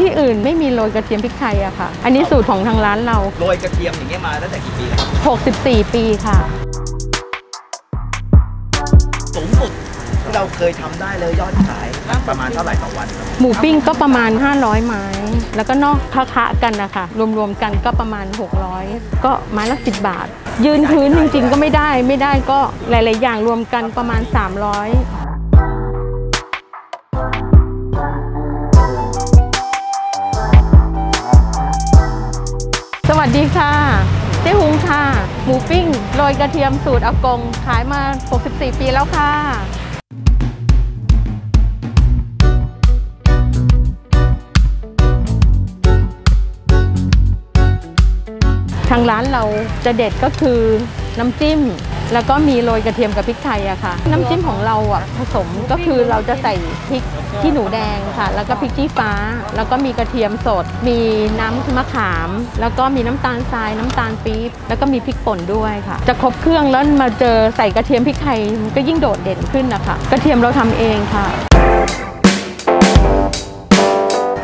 ที่อื่นไม่มีโรยกระเทียมพริกไทยอะค่ะ อันนี้สูตรของทางร้านเรา โรยกระเทียมอย่างเงี้ยมาตั้งแต่กี่ปีแล้วครับ64 ปีค่ะ สูงสุดที่เราเคยทำได้เลยยอดขายประมาณเท่าไหร่ต่อวันครับหมูปิ้งก็ประมาณ 500 ไม้ แล้วก็นอกคะๆกันนะคะรวมๆกันก็ประมาณ 600 ก็ไม้ละ 10 บาท ยืนพื้นจริงๆก็ไม่ได้ ไม่ได้ก็หลายๆอย่างรวมกันประมาณ 300 วัสดีค่ะเจ๊หุงค่ะ หมูปิ้งโรยกระเทียมสูตรอากง ขายมา 64 ปีแล้วค่ะทางร้านเราจะเด็ดก็คือน้ำจิ้ม แล้วก็มีโรยกระเทียมกับพริกไทยอะค่ะ น้ำจิ้มของเราอะผสมก็คือเราจะใส่พริกที่หนูแดงค่ะ แล้วก็พริกชี้ฟ้า แล้วก็มีกระเทียมสด มีน้ำมะขาม แล้วก็มีน้ำตาลทราย น้ำตาลปี๊บ แล้วก็มีพริกป่นด้วยค่ะ จะครบเครื่องแล้วมาเจอใส่กระเทียมพริกไทยก็ยิ่งโดดเด่นขึ้นนะคะ กระเทียมเราทำเองค่ะ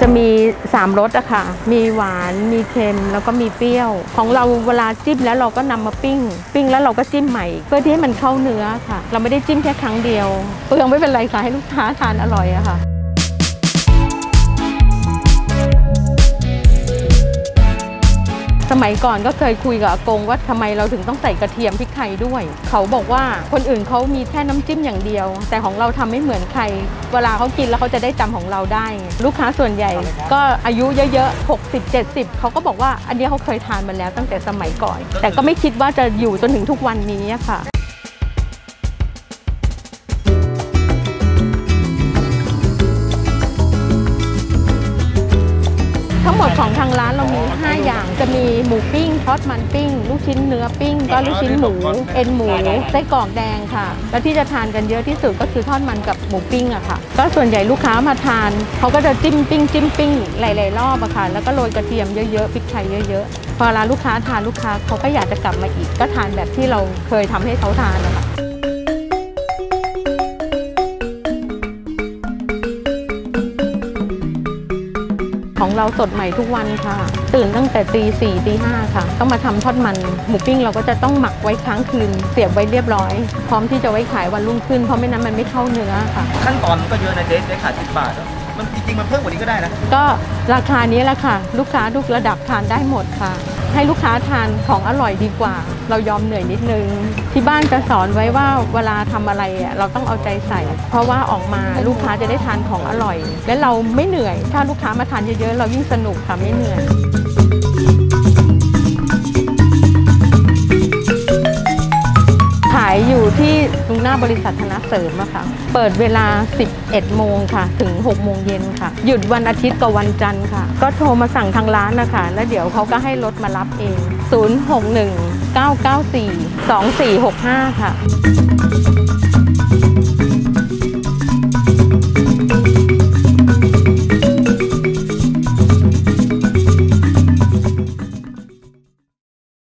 จะมี 3รสอะค่ะ มีหวาน มีเค็ม แล้วก็มีเปรี้ยว ของเราเวลาจิ้มแล้วเราก็นำมาปิ้ง ปิ้งแล้วเราก็จิ้มใหม่ เพื่อที่ให้มันเข้าเนื้อค่ะ เราไม่ได้จิ้มแค่ครั้งเดียว เปลืองไม่เป็นไรค่ะให้ลูกค้าทานอร่อยอะค่ะ สมัยก่อนก็เคยคุยกับอากงว่าทำไมเราถึงต้องใส่กระเทียมพริกไทยด้วย เขาบอกว่าคนอื่นเขามีแค่น้ำจิ้มอย่างเดียว แต่ของเราทำไม่เหมือนใคร เวลาเขากินแล้วเขาจะได้จำของเราได้ ลูกค้าส่วนใหญ่ ก็อายุเยอะๆ 60 70 เขาก็บอกว่าอันนี้เขาเคยทานมาแล้วตั้งแต่สมัยก่อน แต่ก็ไม่คิดว่าจะอยู่จนถึงทุกวันนี้ค่ะ งหมดของทางร้านเรามี 5 อย่างจะมีหมูปิ้งทอดมันปิ้ง ลูกชิ้นเนื้อปิ้ง ก็ลูกชิ้นหมู เอ็นหมูไส้กรอกแดงค่ะ แล้วที่จะทานกันเยอะที่สุดก็คือทอดมันกับหมูปิ้งอะค่ะ ก็ส่วนใหญ่ลูกค้ามาทานเขาก็จะจิ้มปิ้งจิ้มปิ้งหลายๆรอบอะค่ะ แล้วก็โรยกระเทียมเยอะๆพริกไทยเยอะๆพอเวลาลูกค้าทานลูกค้าเขาก็อยากจะกลับมาอีก ก็ทานแบบที่เราเคยทำให้เขาทานนะคะ ของเราสดใหม่ทุกวันค่ะ ตื่นตั้งแต่ตีสี่ตีห้าค่ะ ต้องมาทำทอดมันหมูปิ้งเราก็จะต้องหมักไว้ค้างคืน เสียบไว้เรียบร้อย พร้อมที่จะไว้ขายวันรุ่งขึ้นเพราะไม่นั้นมันไม่เข้าเนื้อค่ะ ขั้นตอนก็เยอะนะเจ๊เจ๊ขายสิบบาทอ มันจริงๆมันเพิ่มกว่านี้ก็ได้นะ ก็ราคานี้แหละค่ะ ลูกค้าทุกระดับทานได้หมดค่ะ ให้ลูกค้าทานของอร่อยดีกว่า เรายอมเหนื่อยนิดนึง ที่บ้านจะสอนไว้ว่าเวลาทำอะไรอะเราต้องเอาใจใส่ เพราะว่าออกมาลูกค้าจะได้ทานของอร่อย และเราไม่เหนื่อย ถ้าลูกค้ามาทานเยอะๆ เรายิ่งสนุกค่ะไม่เหนื่อย อยู่ที่ตรงหน้าบริษัทธนเสริมอะค่ะ เปิดเวลา 11 โมงค่ะ ถึง 6 โมงเย็นค่ะ หยุดวันอาทิตย์กับวันจันทร์ค่ะ ก็โทรมาสั่งทางร้านนะคะ แล้วเดี๋ยวเขาก็ให้รถมารับเอง 061 994 2465 ค่ะ